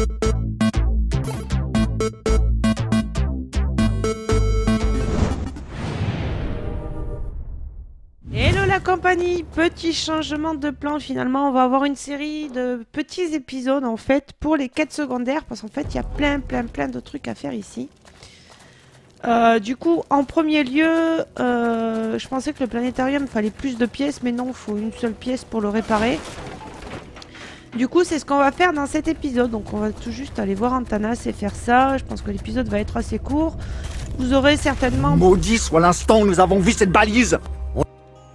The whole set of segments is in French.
Hello la compagnie, petit changement de plan finalement, on va avoir une série de petits épisodes en fait pour les quêtes secondaires parce qu'en fait il y a plein plein plein de trucs à faire ici. Euh, du coup en premier lieu, euh, je pensais que le planétarium fallait plus de pièces mais non, il faut une seule pièce pour le réparer. Du coup c'est ce qu'on va faire dans cet épisode, donc on va tout juste aller voir Antanas et faire ça, je pense que l'épisode va être assez court. Vous aurez certainement... Maudit soit l'instant où nous avons vu cette balise On-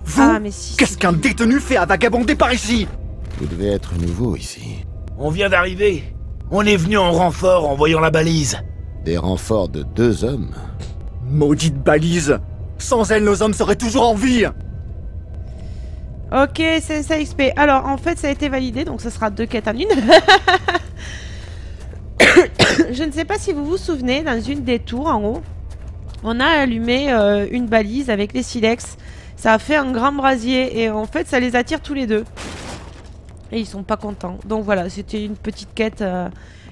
Vous Ah mais si... Qu'est-ce qu'un détenu fait à vagabonder par ici Vous devez être nouveau ici. On vient d'arriver. On est venu en renfort en voyant la balise. Des renforts de deux hommes. Maudite balise Sans elle, nos hommes seraient toujours en vie Ok, c'est ça XP. Alors, en fait, ça a été validé, donc ça sera deux quêtes en une. Je ne sais pas si vous vous souvenez, dans une des tours en haut, on a allumé euh, une balise avec les silex. Ça a fait un grand brasier et en fait, ça les attire tous les deux. Et ils sont pas contents. Donc voilà, c'était une petite quête. euh,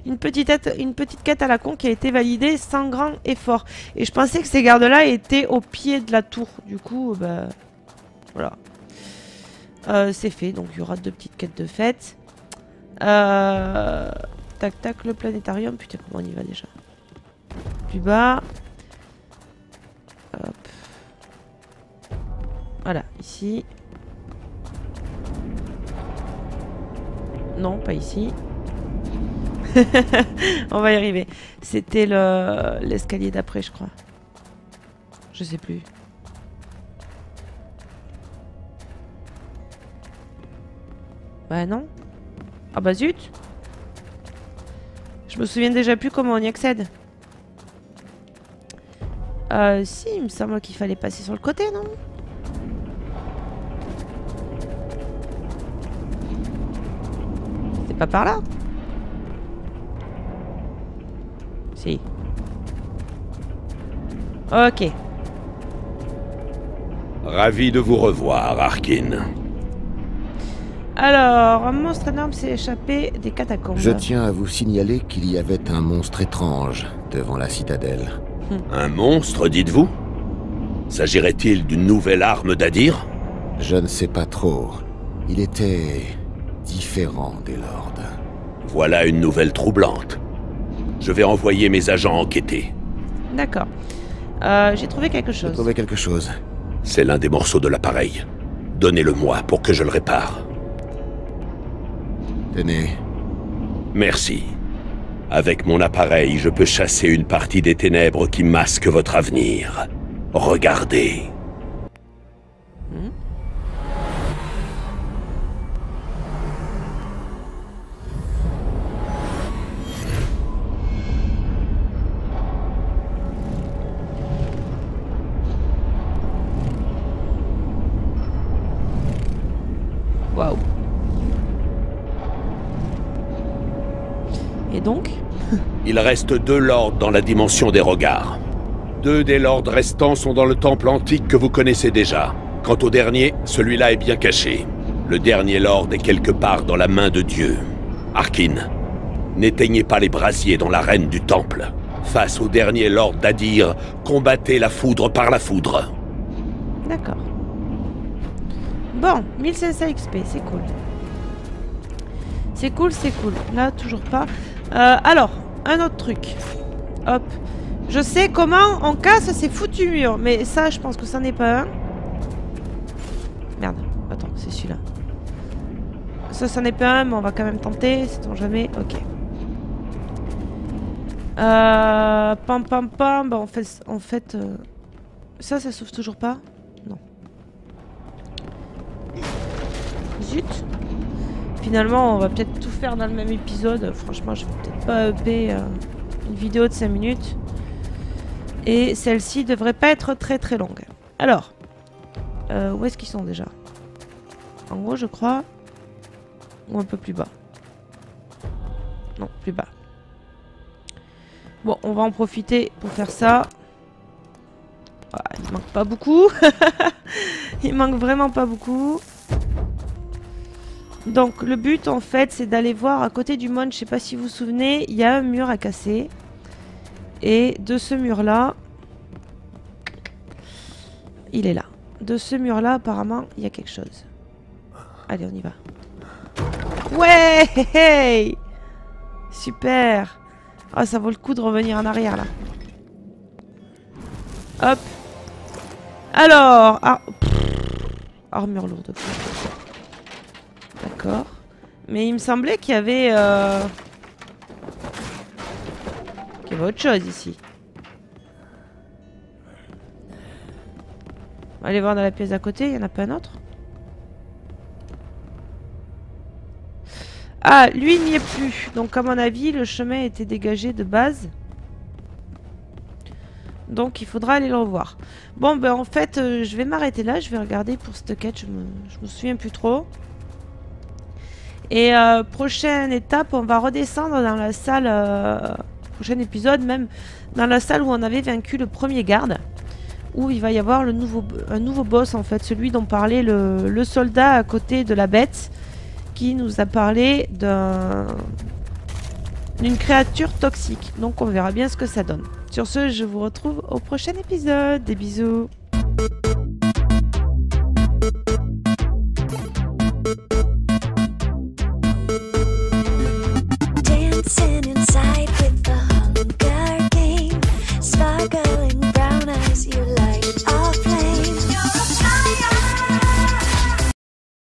une petite, une petite quête à la con qui a été validée sans grand effort. Et je pensais que ces gardes-là étaient au pied de la tour. Du coup, bah, voilà. Euh, c'est fait, donc il y aura deux petites quêtes de fête. Euh, tac tac, le planétarium. Putain, comment on y va déjà Plus bas. Hop. Voilà, ici. Non, pas ici. on va y arriver. C'était le l'escalier d'après, je crois. Je sais plus. Bah non. Ah bah zut Je me souviens déjà plus comment on y accède. Euh, si, il me semble qu'il fallait passer sur le côté, non? C'est pas par là? Si. Ok. Ravi de vous revoir, Arkin. Alors, un monstre énorme s'est échappé des catacombes. Je tiens à vous signaler qu'il y avait un monstre étrange devant la citadelle. Un monstre, dites-vous? S'agirait-il d'une nouvelle arme d'Adir? Je ne sais pas trop. Il était différent des lords. Voilà une nouvelle troublante. Je vais envoyer mes agents enquêter. D'accord. Euh, J'ai trouvé quelque J'ai chose. trouvé quelque chose. C'est l'un des morceaux de l'appareil. Donnez-le-moi pour que je le répare. Tenez, Merci. Avec mon appareil, je peux chasser une partie des ténèbres qui masquent votre avenir. Regardez. Donc Il reste deux lords dans la dimension des regards. Deux des lords restants sont dans le temple antique que vous connaissez déjà. Quant au dernier, celui-là est bien caché. Le dernier lord est quelque part dans la main de Dieu. Arkin, n'éteignez pas les brasiers dans l'arène du temple. Face au dernier lord d'Adir, combattez la foudre par la foudre. D'accord. Bon, 1500 XP, c'est cool. C'est cool, c'est cool. Là, toujours pas. Euh, alors, un autre truc. Hop. Je sais comment on casse ces foutus murs, mais ça, je pense que ça n'est pas un. Merde, attends, c'est celui-là. Ça, ça n'est pas un, mais on va quand même tenter, sait-on jamais? Ok. Euh, pam pam pam, bah en fait, en fait euh, ça, ça s'ouvre toujours pas? Non. Zut. Finalement, on va peut-être tout faire dans le même épisode. Franchement, je vais peut-être pas EP euh, une vidéo de 5 minutes. Et celle-ci devrait pas être très très longue. Alors, euh, où est-ce qu'ils sont déjà? En haut, je crois. Ou un peu plus bas Non, plus bas. Bon, on va en profiter pour faire ça. Ah, il manque pas beaucoup. il manque vraiment pas beaucoup. Donc le but en fait c'est d'aller voir à côté du monde, je sais pas si vous vous souvenez, il y a un mur à casser. Et de ce mur là, il est là. De ce mur là apparemment il y a quelque chose. Allez on y va. Ouais hey, Super Ah ça vaut le coup de revenir en arrière là. Hop Alors ah, Armure lourde. Mais il me semblait qu'il y avait... Euh... Qu'il y avait autre chose ici. On va aller voir dans la pièce à côté, il n'y en a pas un autre? Ah, lui n'y est plus. Donc à mon avis, le chemin était dégagé de base. Donc il faudra aller le revoir. Bon, ben en fait, euh, je vais m'arrêter là. Je vais regarder pour cette quête. Je me, je me souviens plus trop. Et euh, prochaine étape, on va redescendre dans la salle... Euh, prochain épisode même, dans la salle où on avait vaincu le premier garde. Où il va y avoir un nouveau boss en fait. Celui dont parlait le, soldat à côté de la bête. Qui nous a parlé d'un d'une créature toxique. Donc on verra bien ce que ça donne. Sur ce, je vous retrouve au prochain épisode. Des bisous.